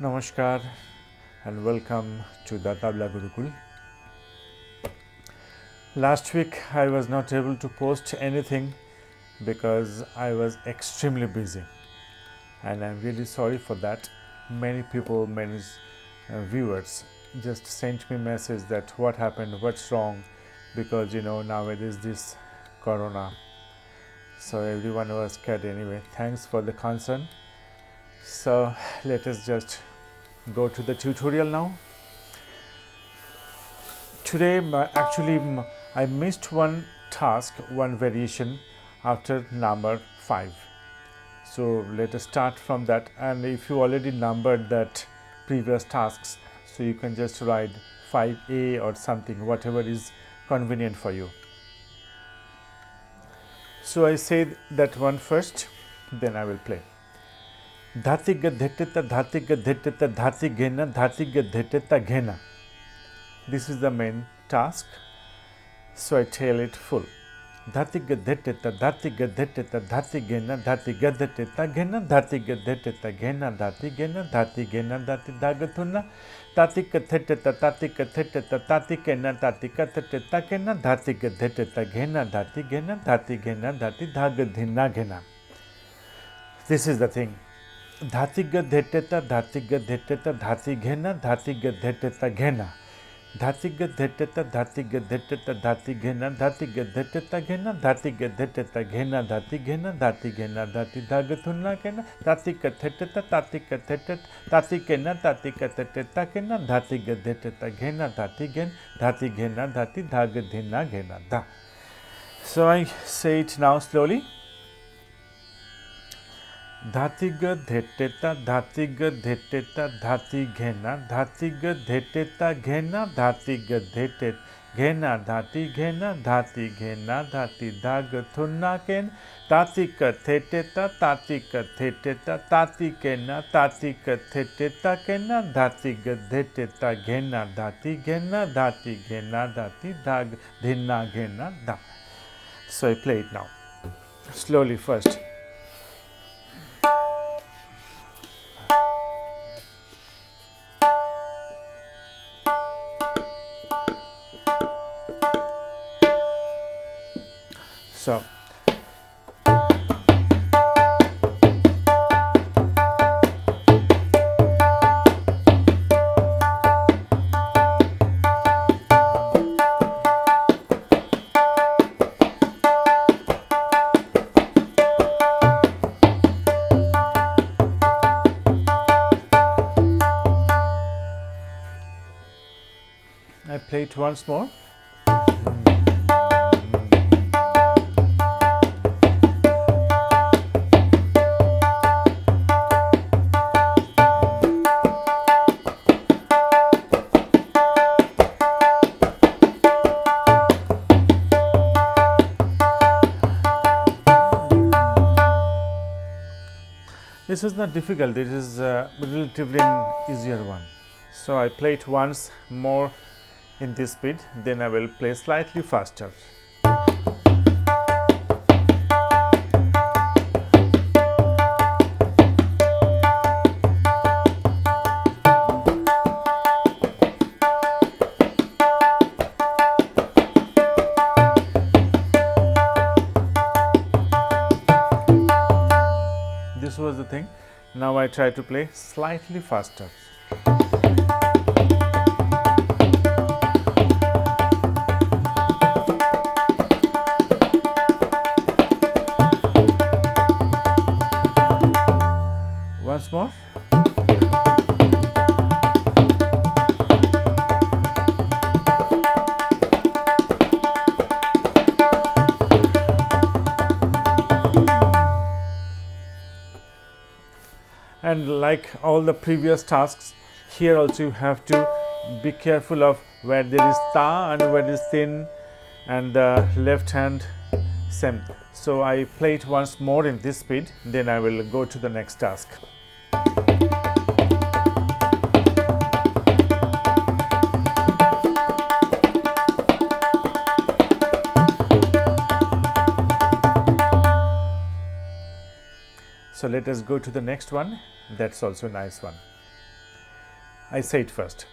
Namaskar and welcome to the Tabla Gurukul. Last week I was not able to post anything because I was extremely busy and I'm really sorry for that. Many people, many uh, viewers just sent me message that what happened, what's wrong because you know nowadays this corona. So everyone was scared anyway. Thanks for the concern. So let us just go to the tutorial now. Today actually I missed one task, one variation after number 5. So let us start from that and if you already numbered that previous tasks so you can just write 5a or something whatever is convenient for you. So I say that one first then I will play. धातिक धेटेता धाति धेटेता धातिक घेना। धातिक धेटेता घेना this is the main task so I tell it full धातिक धेटेता धातिक धेटेता धातिक घेना। धातिक धेटेता घेना धातिक धेटेता घेना धातिक घेना धातिक घेना धाति धाग थुना तातिक थेटेता तातिक थेटेता तातिक केना तातिक थेटेता केना धातिक धेटेता घेना। धाति घेना धाति घेना धाति धाग धिना घेना। दिस इज़ द थिंग धातिग धेटेत धातिग धेटेत धाति घेना धातिग धेटेत घेन धातिग धेटेत धातिग धेटेत धाति घेना धातिग धेटेत घेन धातिग धेटेत घेन धाति घेना धाति घेना धाति धाग थुन्ना केन तातिक थेटेत तातिक थेटेत ताति केन तातिक थेटेत केन धातिग धेटेत घेन धाति घेन धाति घेन धाति धाग धिना घेन धा So I say it now slowly. धातिग धेटेता धाती ग धेटेता धाति घेना धाती ग धेटेता, घेना धाती ग धेटेत, घेना धाति घेना धाति घेना, धाति धाग थुन्ना केन, तातिक थेटेता तातिक थेटेता ताति केना, तातिक थेटेता केना ग धेटेता घेना, धाति घेना धाति घेना, धाति धाग धिना घेना धा So I play it now. Slowly. I play it once more. This is not difficult, this is uh, relatively easier one. So I play it once more in this speed, then I will play slightly faster. This was the thing. Now I try to play slightly faster. Once more. and like all the previous tasks here also you have to be careful of where there is ta and where is thin and the left hand same so i play it once more in this speed then i will go to the next task So let us go to the next one. That's also a nice one. I say it first.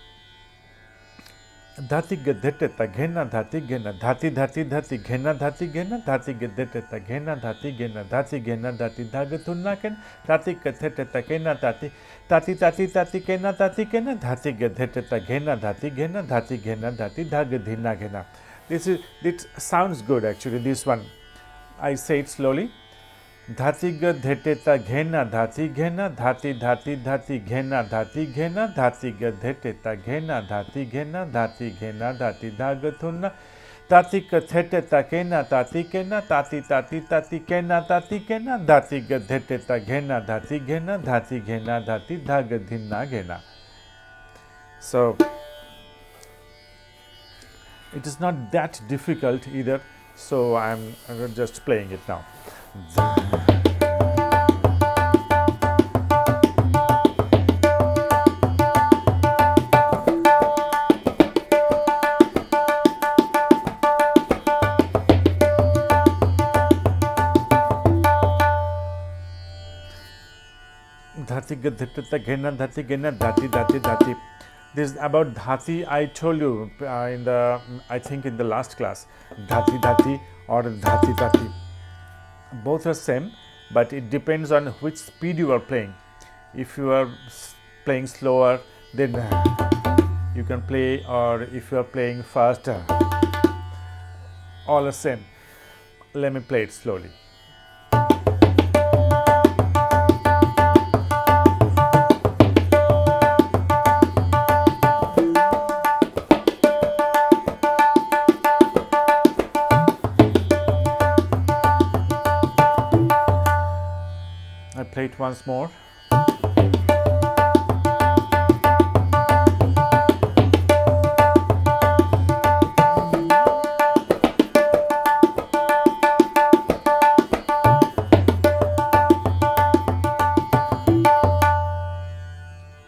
धाति गद्धेटे त घेना धाति घेना धाति धाति धाति घेना धाति घेना धाति गद्धेटे त घेना धाति घेना धाति घेना धाति धाग थुन्ना केन धाति गद्धेटे त केना धाति ताति ताति ताति केना ताति केना धाति गद्धेटे त घेना धाति घेना धाति घेना धाति धाग धिना घेना This is it sounds good actually this one. I say it slowly. धाति गद्धेटे त घेना धाती घेना धाती धाती धाती घेना धाती घेना धाति गद्धेटे त घेना धाती घेना धाती घेना धाती धाग थुन्ना ताति कथेटे त केना ताति केना ताति ताति ताति केना ताति केना धाति गद्धेटे त घेना धाती घेना धाती घेना धाती धाग धिन्ना घेना it is not that difficult either so I am just playing it now. धाती गिट्टा घेना धाती घेना धाती धाती धाती this about Dhati. I told you in the I think in the last class धाती धाती और धाती धाती Both are same, but it depends on which speed you are playing. If you are playing slower, then uh, you can play, or if you are playing faster, all the same. Let me play it slowly. Play it once more.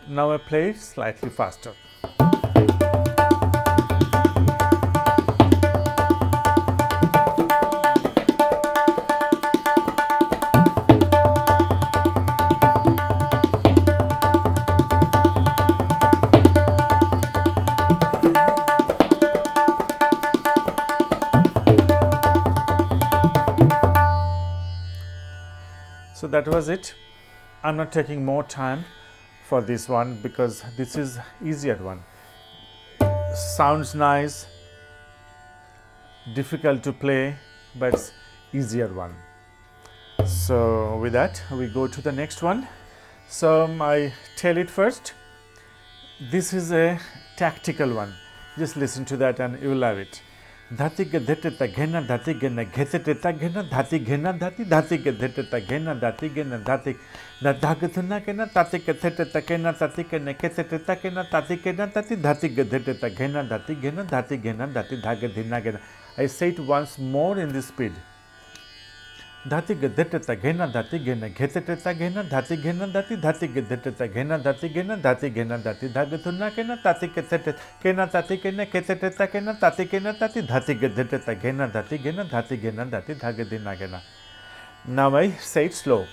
Now I play it slightly faster. So that was it. I'm not taking more time for this one because this is easier one. Sounds nice, difficult to play, but easier one. So with that, we go to the next one. So I tell it first. This is a tactical one. Just listen to that and you will love it. धाति के धेटे त घेना धाति घेना घेते टेता घेना धाति घेना धाति धाति के धेटे त घेना धाति घेना धाति धा धाग थुना केना ताति के थेटे त केना ताति के ने केते टेता केना ताति केना ताति धाति के धेटे त घेना धाति घेना धाति घेना धाति धाग धिना घेना I say it once more in this speed. धाती गद्धेटता घेना धाती घेणं घेतटेता घेना धाती घेना धाती धाती गद्धेटता घेना धाती घेना धाती घेना धाती धागे धुना केना ताती केचटेत केना ताती केना केचटेता केना ताती केना ताती धाती गद्धेटता घेणार धाती घेना धाती घेना धाती धागे दिना घेणा Now I say स्लो.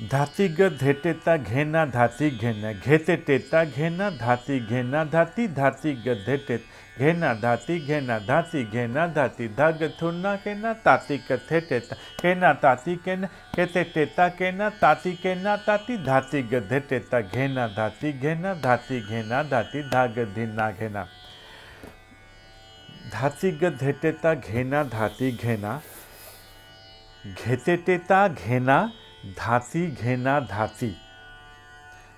धाति गद्धेटे त घेना, धाति घेना, घेते टेता घेना, धाति घेना, धाति धाति गद्धेटे घेना, धाति घेना धाति घेना, धाति धाग थुना केना ताति कथे टेता केना ताति केना केते टेता केना ताति केना ताति, धाति गधे टेता घेना, धाति घेना धाति घेना, धाति धाग धिना घेना। धाति टेता घेना, धाति घेना, घेते टेता घेना dhati ghena dhati.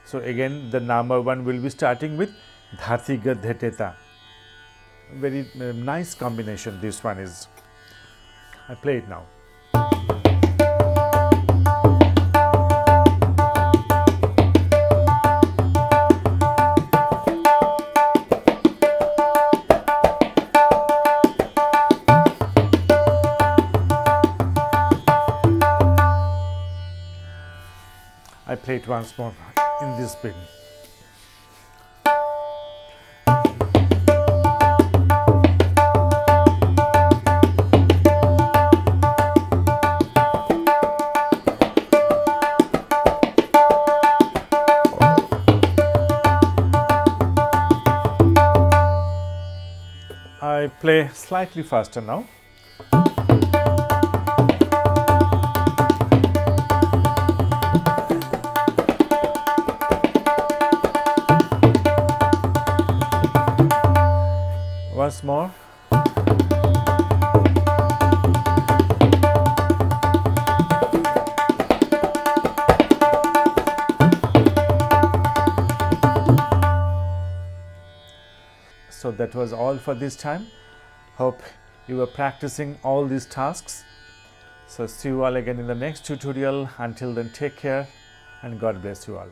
So again the number one will be starting with dhati gadheteta. Very uh, nice combination this one is. I play it now I play it once more in this bin. I play slightly faster now. More. So that was all for this time. Hope you were practicing all these tasks. So see you all again in the next tutorial. Until then, take care and God bless you all.